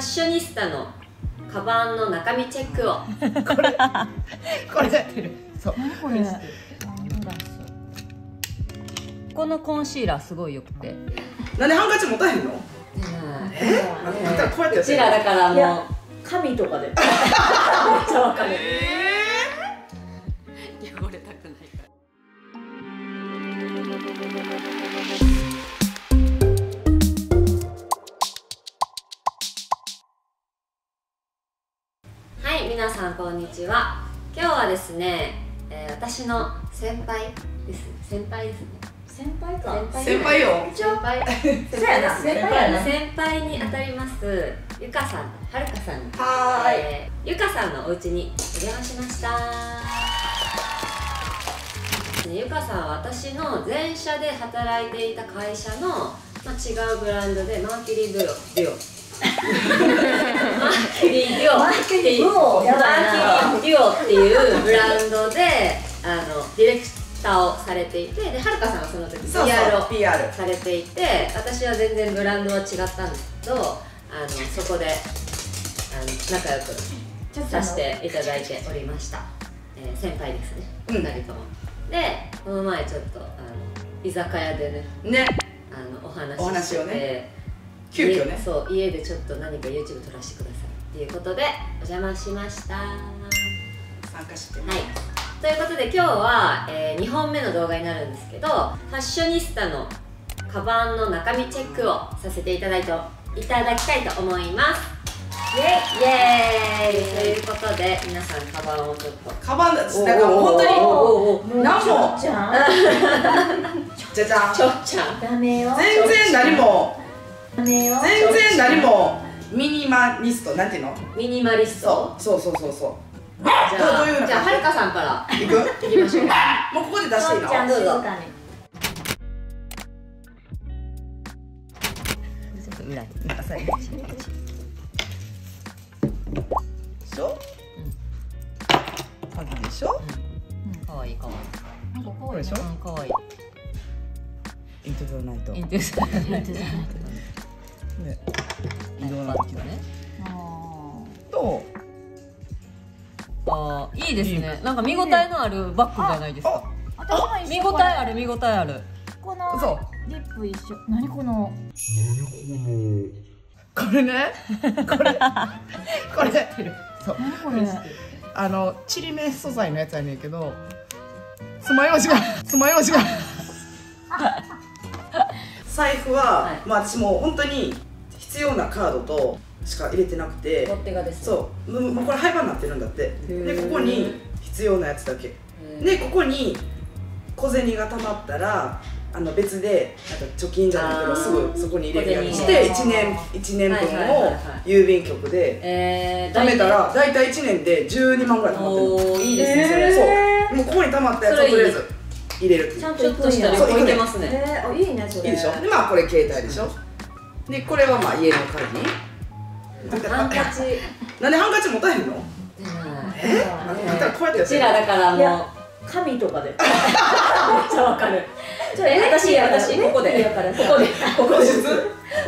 ッショニスタのカバンの中身チェックを。これ。これ。そう。何これこのコンシーラーすごいよくて。なんでハンカチ持たへんの？え？またこうやってやって。うちらだからもう紙とかで。めっちゃわかる皆さんこんにちは。今日はですね、えー私の先輩です。先輩ですね。先輩か。先輩よ。先輩。そうやな。先輩先輩にあたります。ゆかさんはるかさん。にはーい。えーゆかさんのお家にお邪魔しました。ゆかさんは私の前社で働いていた会社の、まあ、違うブランドでマーキュリーデュオリーデュオマーキュリーデュオっていうブランドであのディレクターをされていてではるかさんはその時 PR を PR されていて私は全然ブランドは違ったんですけどあのそこであの仲良くさせていただいておりました、えー先輩ですね、うん。二人とも。でこの前ちょっとあの居酒屋でねね。あのお話ししてて、をね急遽ね。家そう家でちょっと何か YouTube 撮らせてくださいっていうことでお邪魔しました。は参加してい。ということで今日は、え2本目の動画になるんですけどファッショニスタのカバンの中身チェックをさせていただいといただきたいと思います。イエーイ。ということで皆さんカバンをちょっと。カバンだだから本当に何も。ちょっちゃん。じゃじゃん。ちょっちゃん。ダメよ。全然何も全然何もミニマリストなんていうの？ミニマリスト？そうそうそうそう。そじゃどういうじゃあはるかさんから。ういく？いきましょうもうここで出していいの？ちゃんどうぞ裏に浅いでしょ？鍵でしょかわいいかわいい。なんかかわいいでしょ？うんかわいい。イントロないとインテリさんね移いいですね。なんか見応えのあるバッグじゃないですか。見応えある見応えある。このそう。リップ一緒。何この？これね。これ。これ。そう。何これ？あのちりめん素材のやつやねんけど爪楊枝が爪楊枝が。財布は、はい。まあ私もう本当に必要なカードとしか入れてなくて取っ手がですそう。もうもうこれ廃盤になってるんだって。でー。ここに必要なやつだけ。でここに小銭がたまったらあの別でなんか貯金じゃないけどあー。すぐそこに入れるようにし小て銭1年一年分をはい郵便局でえー、貯めたら大体1年で12万ぐらい貯まってるいいですね。それ、えそう。もうここに溜まったやつをとりあえず入れるっていう。ちゃんちょっとしたら旅行行けますね。えー、あいいねそれ。いいでしょ。でまあこれ携帯でしょでこれはまあ家の鍵。ハンカチ。なんでハンカチ持たへんの？えあえ？あんたこうやってやってらだからもいうや紙とかで。めっちゃわかる。ちょえ私私ここでだからここで。ここで。個室？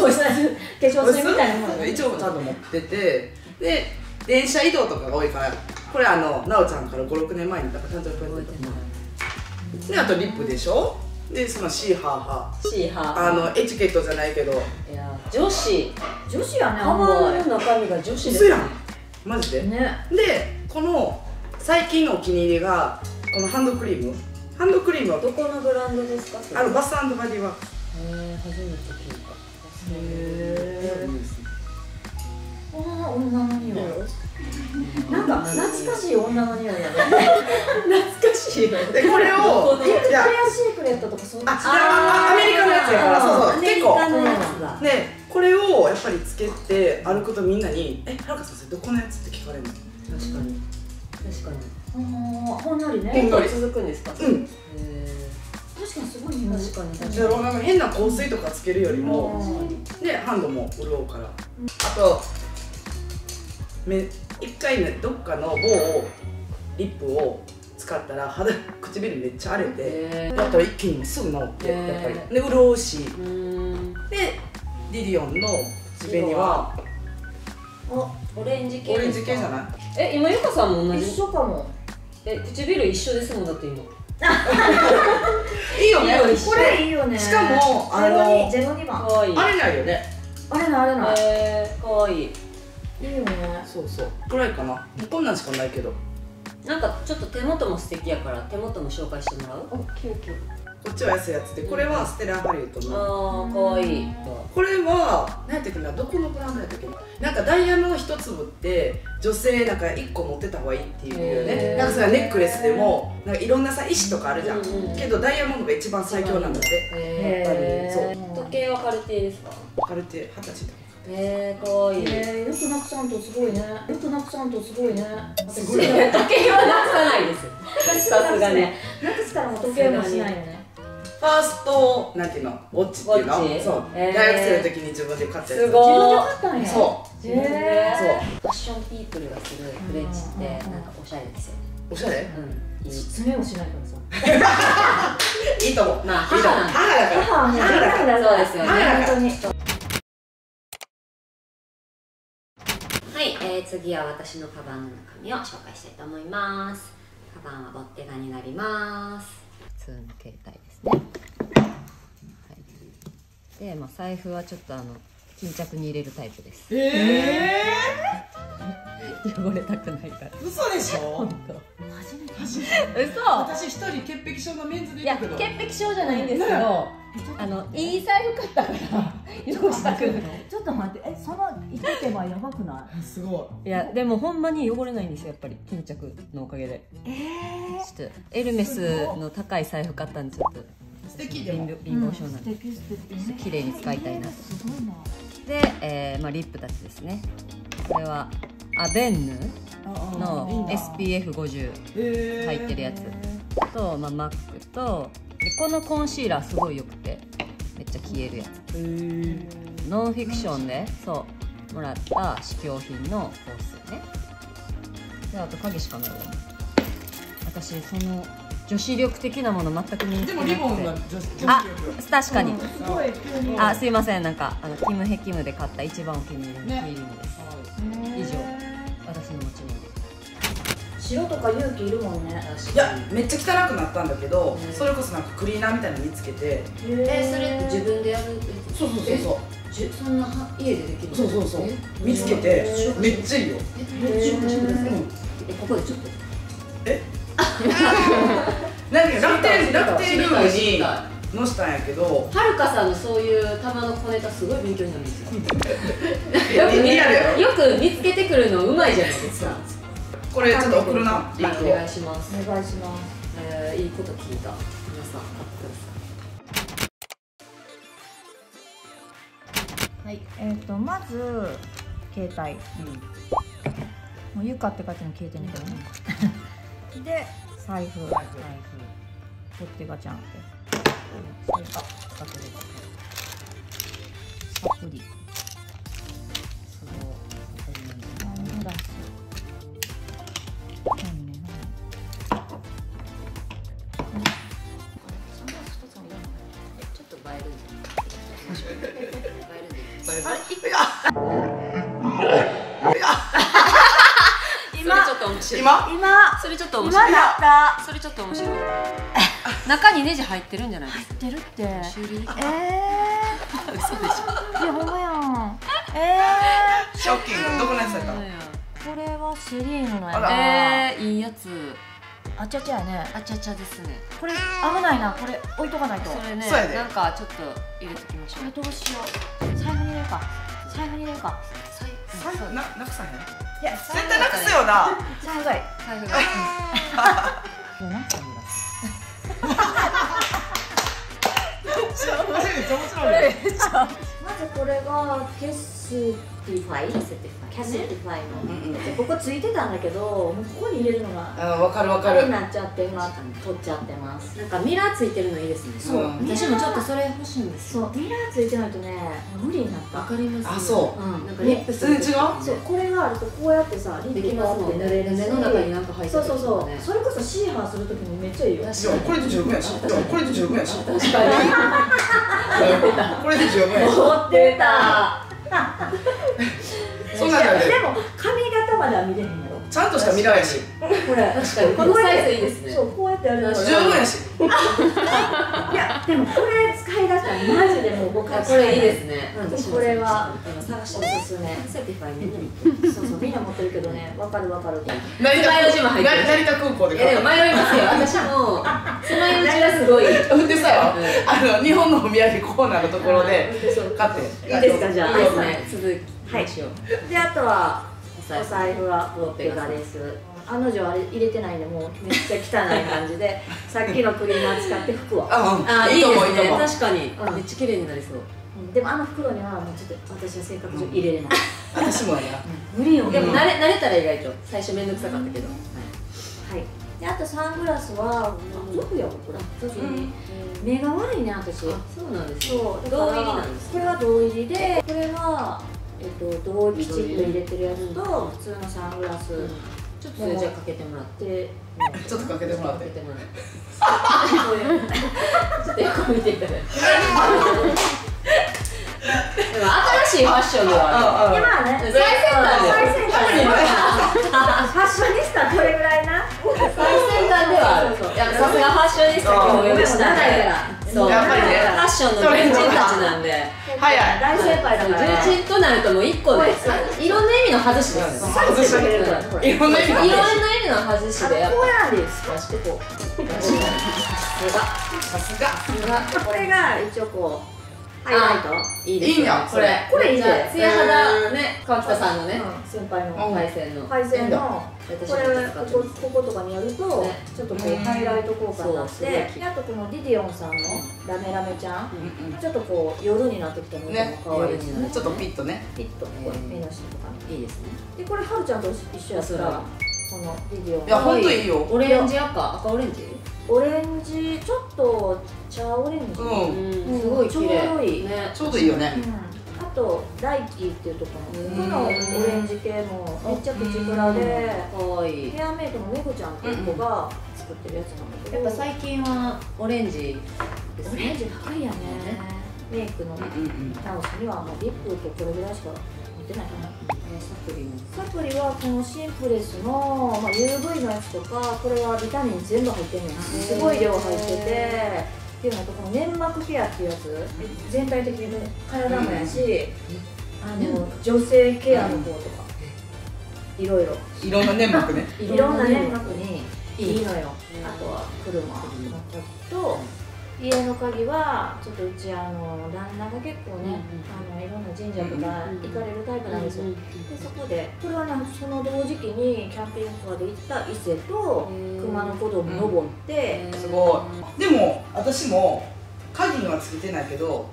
個室。化粧水みたいなもん。一応ちゃんと持ってて。で電車移動とかが多いからこれあの奈緒ちゃんから56年前にだから誕生日プレゼントであとリップでしょ？でそのシーハーハシーハーあのエチケットじゃないけど。いや女子。女子やねカバンの中身が女子です嘘やん。マジで、ね。でこの最近のお気に入りがこのハンドクリーム。ハンドクリームはどこのブランドですか？あのバス＆ボディはへー初めて聞いた。へああ女の匂い。なんか懐かしい女の匂いやね。懐かしいわでこれをこの？いや。ビクトリアシークレットとかそういうああアメリカのやつやからそうそう。結構リカのやつだ。でこれをやっぱりつけて歩くとみんなに「えはるかさんそれどこのやつ?」って聞かれるの。確かに。確かに。あー。ほんのりね。ほんのり。結構続くんですか？うん。へ確かにすごい匂いー確かに。確だからなんか変な香水とかつけるよりもでハンドも潤うから。あとめ一回ねどっかの某リップを使ったら肌唇めっちゃ荒れてだったら一気にすぐ治ってやっぱり。で潤うし。でリディオンの口紅はオレンジ系オレンジ系じゃない？え今ゆかさんも同じ？一緒かも。え唇一緒ですもんだって今。いいよね。これいいよね。しかもあの02ゼロ二番かわいい。あれないよね。あれなあれなえー、かわいいいいよね。そうそう。くらいかな？こんなんしかないけど。なんかちょっと手元も素敵やから手元も紹介してもらう？おキューキュー。こっちは安いやつでこれはステラハリウッドの。あーかわいい。これは何やったっけなどこのブランドやったっけな？なんかダイヤの一粒って女性なんか1個持ってた方がいいっていうよね。なんかそれはネックレスでもなんかいろんなさ石とかあるじゃん、うんうんけどダイヤモンドが一番最強なんだ。ってへへー時計はカルティエですか？カルテ二十歳だへえかわいい。えー、よくなくさんとすごいね。よくなくさんとすごいね。すごい時計はなくさないです。さすがね。なくすからも時計もしないよねファーストなんていうの？ウォッチっていうの？そう、へー。大学生の時に自分で買ったやつ。すごい。自分で買ったんや。そう。へえそう。ファッションピープルがするフレンチってなんかおしゃれですよね。おしゃれ？うん。いい。爪もしないからさ。いいと思う。まあいいと思う。母だから。母はもう母だから。そうですよね。本当にえー、次は私のカバンの中身を紹介したいと思います。カバンはボッテガになります。普通の携帯ですね、はい、で、まあ、財布はちょっとあの巾着に入れるタイプです。え汚れたくないから。ー、嘘でしょ？初めて。嘘。私一人潔癖症のメンズでいや潔癖症じゃないんですけどあのいい財布買ったから汚したくないちょっと待って。えその一手間やばくない？すごい。やでもほんまに汚れないんですよやっぱり。巾着のおかげで。えちょっとエルメスの高い財布買ったんでちょっと。い素敵でも貧貧乏症なんで、素敵素敵。綺麗に使いたいな。すごいな。で、えーまあ、リップたちですね。これはアベンヌの SPF50 え入ってるやつ。と、まあ、マックとでこのコンシーラーすごいよくてめっちゃ消えるやつえー、ノンフィクションでそうもらった試供品の香水ね。であと影しかないわ私その女子力的なもの全く身につでけなくて。もリボンが女子女子あ力。確かに、すごい急にあすいません。なんかあのキムヘキムで買った一番お気に入りのねヒーリングです、へー以上。私の持ち物白とか勇気いるもんね。いやめっちゃ汚くなったんだけど、うん。それこそなんかクリーナーみたいなの見つけて。えそれって自分でやる？そうそうそうそう。じゅそんなは家でできるそうそうそう。え見つけてめっちゃいいよ。えめっちゃ面白い。ですねうん。えここでちょっと。なんか楽天楽天ルームに知りたい載したんやけど。はるかさんのそういう玉の小ネタすごい勉強になるんですよ。リアルやろ？よく見つけてくるのうまいじゃないですかこれちょっと送るな。リンクをお願いします、お願いします。えー、いいこと聞いた。皆さん買ってくだはいえっ、とまず携帯。もうゆかって書いての携帯だけどねで財布。財布。取ってガチャンって今？今。それちょっと面今白い。だった。それちょっと面白い。中にネジ入ってるんじゃないですか？出るって。修理？え 嘘でしょ。ー、いやほんまやん。え ショッキング。どこのやつやった？ー、これはセリーヌのやあら。えー、いいやつ。あちゃちゃやね。あちゃちゃですね。これ危ないな。これ置いとかないと。こそれねそうやで。なんかちょっと入れときましょう。れどうしよう。財布に入れるか。財布に入れるか。財布。財布ななくさへん？いや絶対な。くすよな。財布がい。い。財布がいやなんかめっちゃ面白い。まずこれがケースティファイキャスティファイうんうん。のここついてたんだけどもうここに入れるのがあわかるわかる。あれになっちゃって今取っちゃってます。なんかミラーついてるのいいですね。そう。私もちょっとそれ欲しいんですよ。そう。ミラーついてないとね無理になった。わかりますあそう。うん。なんかリップす全然違う？そう。これがあるとこうやってさリップできますもんね。塗れるし目の中になんか入ってるそうそうそう、ねそれこそシーハーするときにめっちゃいいよ。確いやこれで十分やし。これで十分やし。確かに。これで十分やし。持ってた そんなんだよね。ら見れへんやろ。ちゃんとした未来やしこれ確かに。このサイズいいですね。そうこうやってやる十分やし。いやでもこれ使い出したらマジでもう僕はあこれいいですね。うこれは。今探しておますすすめセティファイね。そうそうみんな持ってるけどね。わかるわかる。成田空港。でえでも迷いますよ。私も爪楊枝がすごい。ほんでさ、う んあの日本のお土産コーナーのところで買って。いいですかじゃあ。いい。ですね続きましょう。であとはおお財布はボッテガです案の定あれ入れてないんでもうめっちゃ汚い感じで さっきのクリーナー使って拭くわ。あ、うん、あいいとですね。確かに。うんめっちゃ綺麗になりそう。うん。でもあの袋にはもうちょっと私は性格上入れれない、私もやな。無理よ。でもは慣れ慣れたら意外と。最初めんどくさかったけど。いであとサングラスはゾフや僕らゾフに。目が悪いね私。あそうなんですね。そう。同入りなんですこれは同入りでこれはえっと銅きちっと入れてるやつと普通のサングラス。ちょっとじゃあかけてもらって。でちょっとかけてもらって。かけてもらってちょっと横見ていただいてでも新しいファッションではあるでまあね。最先端で。最先端で。ファッショニスタこれぐらいな。最先端ではある。やさすがファッショニスタ今日お呼びしたそう。やっぱりね。ファッションの重鎮たちなんで。早い大先輩だから。重鎮となるともう一個でい。ろんな意味の外しですよね。外しいろんな意味のいろんな意味の外しあでこうやんです。出してこうさすが。これが一応こうハイライト？いいですいいんやこれ。これいいね。じゃあツヤ肌ね川北さんのねうん。先輩のうん。配線の。配線の。私これこここことかにやるとね。ちょっとこうハイライト効果になってあとこのディディオンさんのラメラメちゃん。ちょっとこう夜になってきたのねも可愛いですね。ちょっとピッとね。ピッとこう目の下とか。にいいですね。でこれはるちゃんと一緒やった。らこのディディオ。ンいやほんといいよ。オレンジ赤。赤オレンジ？オレンジちょっと茶オレンジ、すごい綺麗。ちょうどいい。ね。ちょうどいいよね。あとダイキーっていうところのオレンジ系もめっちゃプチプラで可愛いヘアメイクのめぐちゃんっていう子が作ってるやつなんだけどやっぱ最近はオレンジですね。オレンジ高いやね。メイクの直しにはもうリップとこれぐらいしか持ってないかなサプリもサプリはこのシンプレスの、まあ、UV のやつとかこれはビタミン全部入ってるのすごい量入っててっていうのとこの粘膜ケアっていうやつ全体的に体もやし、あの女性ケアの方とかいろいろ。いろんな粘膜ね。いろんな粘膜にいい。のよ。あとは車の鍵と家の鍵はちょっとうちあの旦那が結構ね、あのいろんな神社とか行かれるタイプなんですよ、でそこでこれはねその同時期にキャンピングカーで行った伊勢と熊野古道も登って、すごい。でも私も鍵にはつけてないけど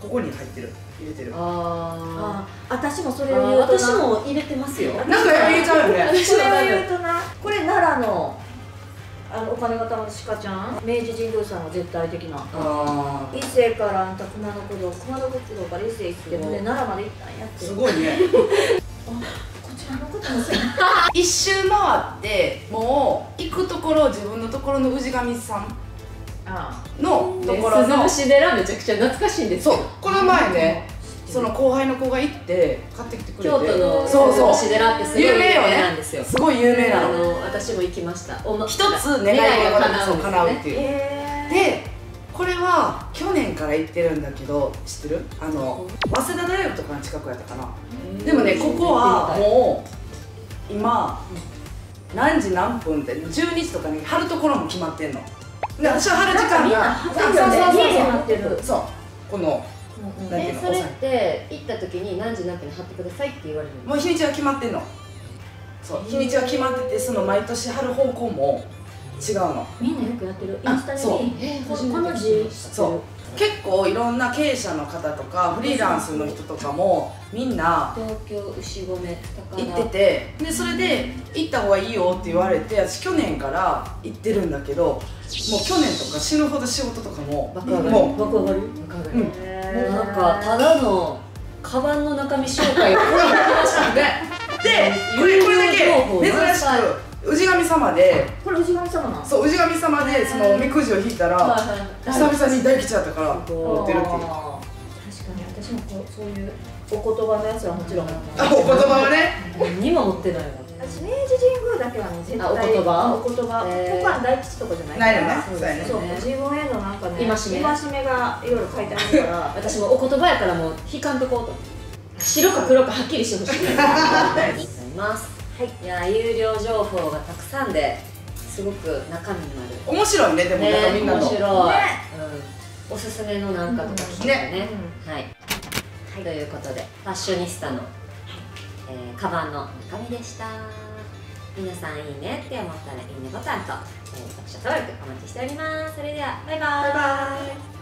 ここに入ってる。入れてる。ああ私もそーれを言うとな。私も入れてますよ。なんか入れちゃうよね。それを言うとなこれ奈良のあのお金型の鹿ちゃん明治神宮さんの絶対的な。あ伊勢からあんた熊野古道熊野古道から伊勢行って奈良まで行ったんやって。ーすごいね。こちらのこともせ 一周回ってもう行くところ自分のところの氏神さんあのところ鈴の虫寺めちゃくちゃ懐かしいんですそうよこの前ねその後輩の子が行って買ってきてくれて。京都のそうそう。鈴虫寺ってすごい有名なんですよ。すごい有名なあのの私も行きました。おま一つ願いがそう叶うっていう。えー、でこれは去年から行ってるんだけど知ってる？あの早稲田大学とかの近くやったかな。でもねここはもう今何時何分って12時とかに貼るところも決まってんの。で私は貼る時間がなんかみんな貼ってるよね家で貼ってるそう。このうんうん。えそれって行った時に何時何分に貼ってくださいって言われるの？もう日にちは決まってんの。そう日にちは決まっててその毎年貼る方向も違うの。みんなよくやってる。イあンスタにそう。ここの字そう。結構いろんな経営者の方とかフリーランスの人とかもみんな東京牛込高行っててでそれで行った方がいいよって言われて私去年から行ってるんだけどもう去年とか死ぬほど仕事とかも爆上がり。爆上がり、うんもうなんかただのカバンの中身紹介をこうやってましたうで。でこれこれだけ珍しく氏神様で。これ氏神様なんそう氏神様でそのおみくじを引いたら久々に大吉だったから持ってるっていう。確かに私もこうそういうお言葉のやつはもちろんあお言葉はね。何にも持ってないわ。私はね絶対あお言葉。お言葉。へー。大吉とかじゃない？ないよね。そうね。そう。自分へのなんかね戒め。戒めがいろいろ書いてあるから。私もお言葉やからもう引かんとこうと白か黒かはっきりしてほしい。ありがとうございます。はい。いや有料情報がたくさんですごく中身のある。面白いねでもなんかみねんなの。面白い、ね。うん、おすすめのなんかとか聞いてね。はい、はい、ということでファッショニスタの、えー、カバンの中身でした皆さんいいねって思ったらいいねボタンと、えー、読者登録お待ちしております。それではバイバーイ。バイバイ。